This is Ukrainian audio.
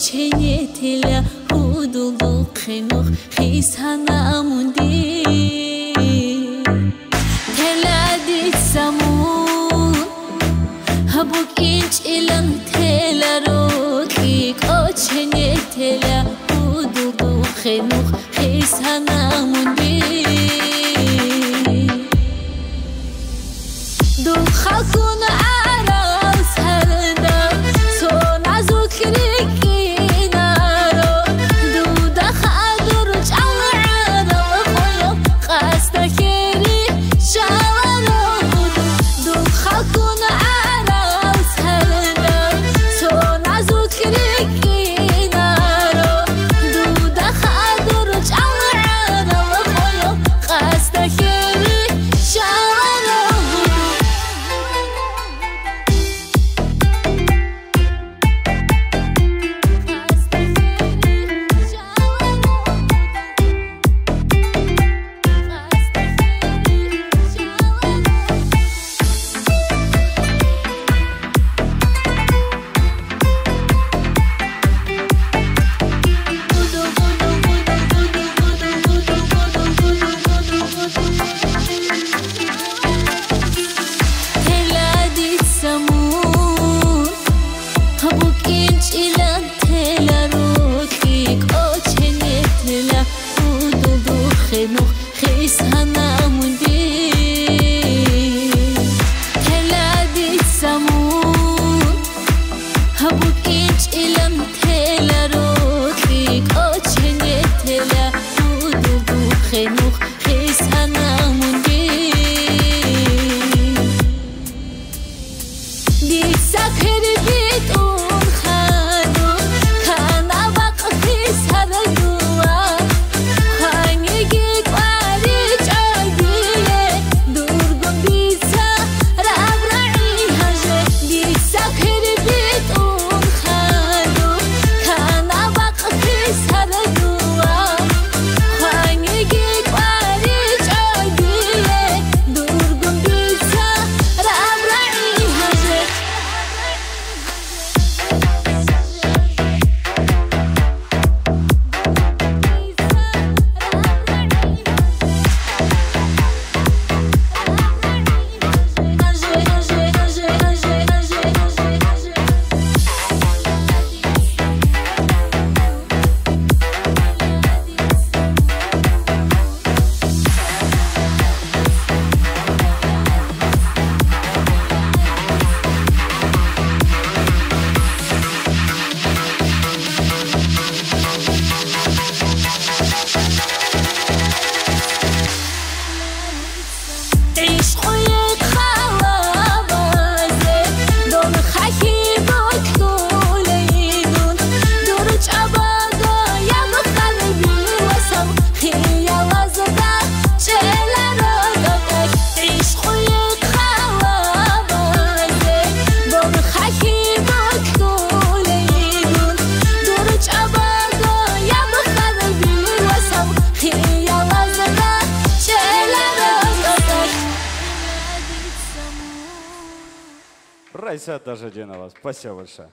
ჩენეთელა ხუდულო ხემო ხისანამუნდი თელადი სამუ ჰაბუკინ ჭილან თელარო კი კოჩენეთელა ხუდულო ხემო ხისანამუნდი نوخ خیس هممون دی هلا دیت سمون هبوک ایچ ایلم تلا رو خیک آچنه تلا بودو بو خنوخ خیس هممون دی دیت سکر بی je crois даже Райса Тажидинова. Спасибо большое.